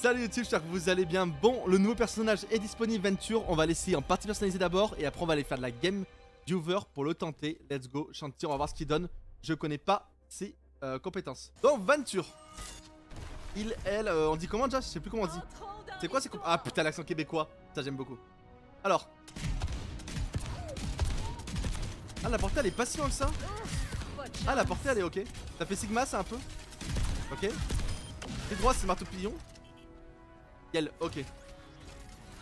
Salut YouTube, j'espère que vous allez bien. Bon, le nouveau personnage est disponible, Venture. On va l'essayer en partie personnalisée d'abord et après on va aller faire de la game viewer pour le tenter. Let's go, chantier, on va voir ce qu'il donne. Je connais pas ses euh, compétences. Donc, Venture. Il, elle, euh, on dit comment déjà? Je sais plus comment on dit. C'est quoi c'est Ah putain, l'accent québécois. Ça, j'aime beaucoup. Alors. Ah, la portée elle est pas si loin que ça? Ah, la portée elle est ok. Ça fait Sigma, ça un peu? Ok. Les droit, c'est marteau pilon. Yel, ok.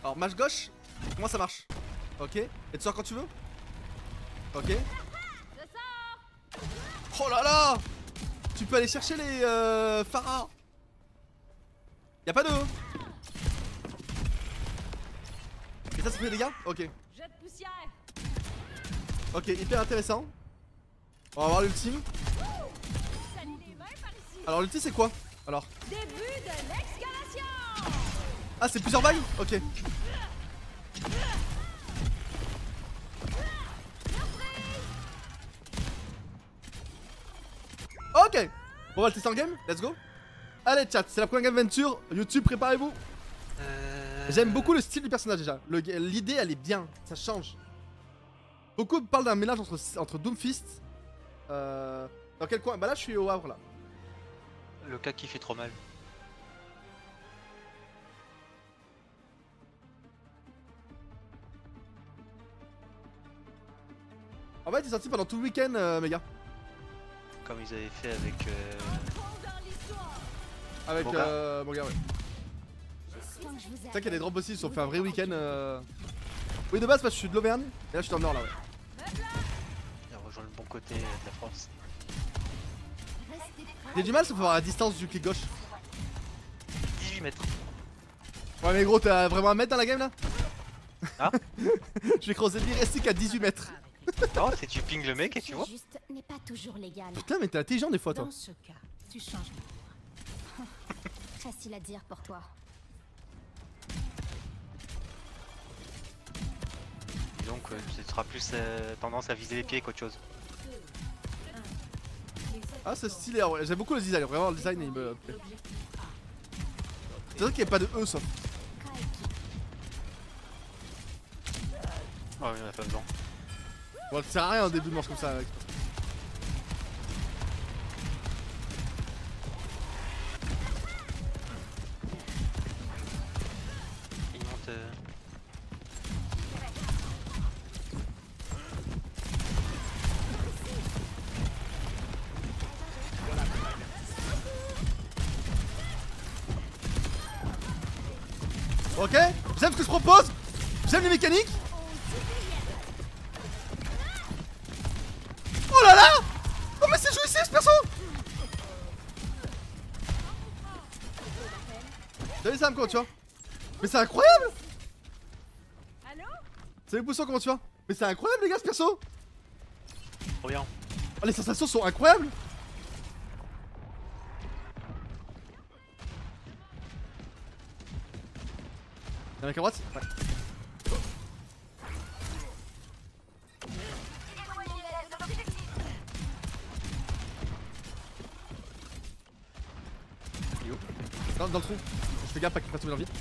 Alors, match gauche, comment ça marche? Ok. Et tu sors quand tu veux? Ok. Oh là là Tu peux aller chercher les euh, Farah. Y'a pas de. Et ça, ça fait des dégâts Ok. Ok, hyper intéressant. On va voir l'ultime. Alors, l'ultime, c'est quoi? Alors Début de l'excavation Ah, c'est plusieurs vagues Ok. Ok. On va le tester en game, let's go. Allez chat, c'est la première game venture, YouTube préparez-vous. Euh... J'aime beaucoup le style du personnage déjà, l'idée elle est bien, ça change. Beaucoup parlent d'un mélange entre, entre Doomfist euh, Dans quel coin? Bah là je suis au Havre là. Le cas qui fait trop mal. En fait il est sorti pendant tout le week-end euh, mes gars Comme ils avaient fait avec. Euh... Avec Mon gars. euh, ouais C'est vrai qu'il y a des drops aussi, ils se sont fait un vrai week-end. euh. Oui, de base, parce que je suis de l'Auvergne. Et là, je suis dans le nord là, ouais. Il rejoint le bon côté de la France. J'ai du mal, ça faut avoir la distance du clic gauche. 18 mètres. Ouais, mais gros, t'as vraiment un mètre dans la game là? Ah Je vais creuser l'irrestique à 18 mètres. Non, c'est tu ping le mec et tu vois. juste n'est pas toujours légal. Putain, mais t'es intelligent des fois, toi. Dans ce cas, tu changes de Facile à dire pour toi. Donc, euh, ce sera plus euh, tendance à viser les pieds qu'autre chose. Ah, c'est stylé. ouais. J'aime beaucoup le design. Vraiment, le design, il me plaît. C'est vrai qu'il n'y a pas de E, sauf. Oh, il en a pas besoin. Bon, ça sert à rien au début de manche comme ça. avec- Il monte. euh, Ok J'aime ce que je propose J'aime les mécaniques Oh là là Oh mais c'est jouissif ce perso T'as vu Sam comment tu vois Mais c'est incroyable Allô Salut Pousson comment tu vas Mais c'est incroyable les gars ce perso Trop bien. Oh les sensations sont incroyables Y'a un mec à droite Ouais. Dans, dans le trou. Je fais gaffe pas qu'il fasse tomber dans le vide.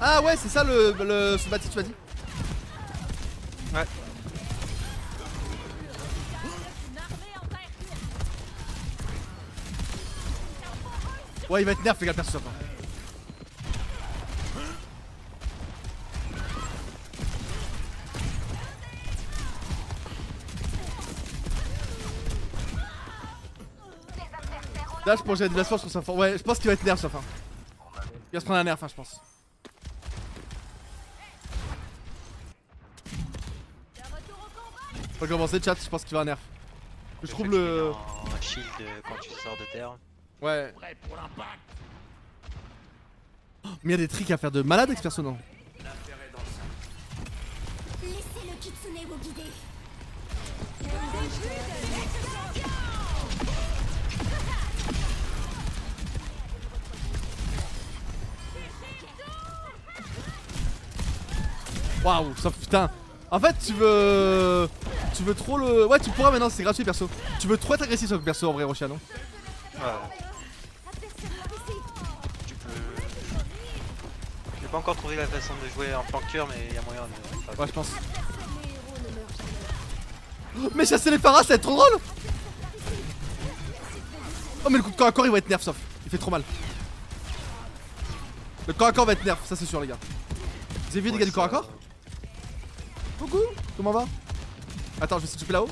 Ah ouais, c'est ça le, le ce bâti tu m'as dit Ouais. Ouais, il va être nerf, fais gaffe, perso. Là, je pense que j'ai de la trouve ça fort. Ouais, je pense qu'il va être nerf sur la fin. Il va se prendre un nerf, hein, je pense. Faut commencer, chat, je pense qu'il va un nerf. Je trouve le. En shield quand tu sors de terre. Ouais. Oh, Mais il y a des tricks à faire de malade avec ce perso, non Laissez le kitsune vous guider. Waouh, ça putain. En fait, tu veux. Tu veux trop le. Ouais, tu pourras maintenant, c'est gratuit perso. Tu veux trop être agressif sur le perso en vrai, Rocha, non Ouais. Tu peux. J'ai pas encore trouvé la façon de jouer en flanqueur, mais il y a moyen de. Ouais, je pense. Mais chasser les paras, ça va être trop drôle Oh, mais le coup de corps à corps, il va être nerf, sauf. Il fait trop mal. Le corps à corps va être nerf, ça c'est sûr, les gars. Vous avez vu les Ouais, gars du corps à corps? Coucou Comment va? Attends, je vais choper là-haut.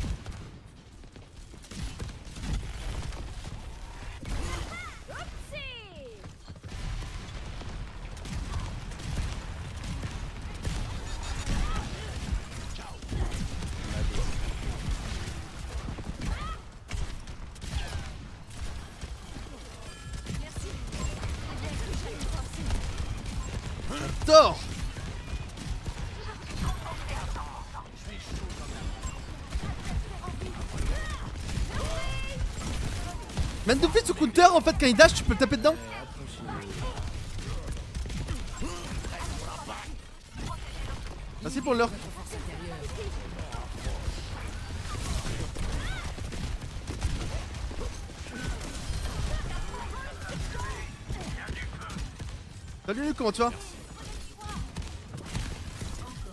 J'adore Même depuis ce counter en fait quand il dash tu peux le taper dedans. Merci pour l'heure. Salut Luc, comment tu vas?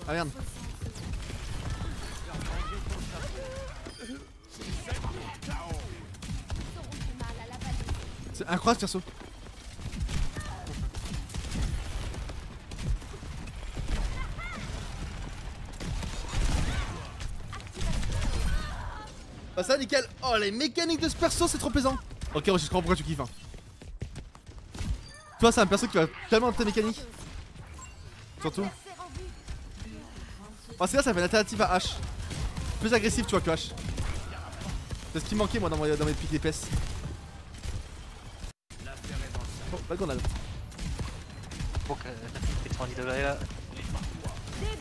Ah merde C'est incroyable perso. Bah ça nickel. Oh les mécaniques de ce perso c'est trop plaisant. Ok je comprends pourquoi tu kiffes hein. Tu vois c'est un perso qui va tellement tes mécaniques. Surtout. Oh c'est là ça fait une alternative à H. Plus agressif tu vois que H. C'est ce qui manquait moi dans mes piques d'épaisse Oh la grenade Donc, euh, les 30 de là. Début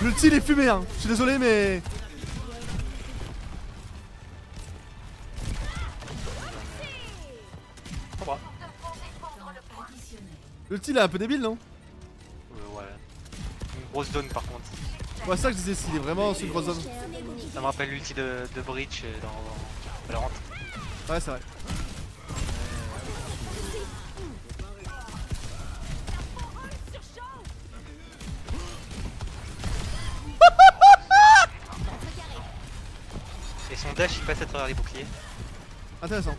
de L'ulti il est fumé hein Je suis désolé mais. L'ulti il est un peu débile non? Euh, ouais. Une grosse zone par contre. Ouais c'est ça que je disais s'il est vraiment sur une grosse zone Ça me rappelle l'ulti de, de Breach euh, dans Valorant. Ouais c'est vrai Et son dash il passe à travers les boucliers. Intéressant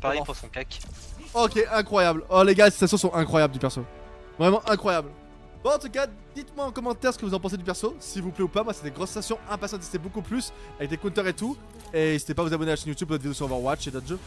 Pareil pour son cac. Ok, incroyable. Oh les gars, les sensations sont incroyables du perso. Vraiment incroyable. Bon, en tout cas, dites-moi en commentaire ce que vous en pensez du perso, s'il vous plaît ou pas. Moi, c'est des grosses sensations impatientes de tester beaucoup plus avec des counters et tout. Et n'hésitez pas à vous abonner à la chaîne YouTube pour d'autres vidéos sur Overwatch et d'autres jeux.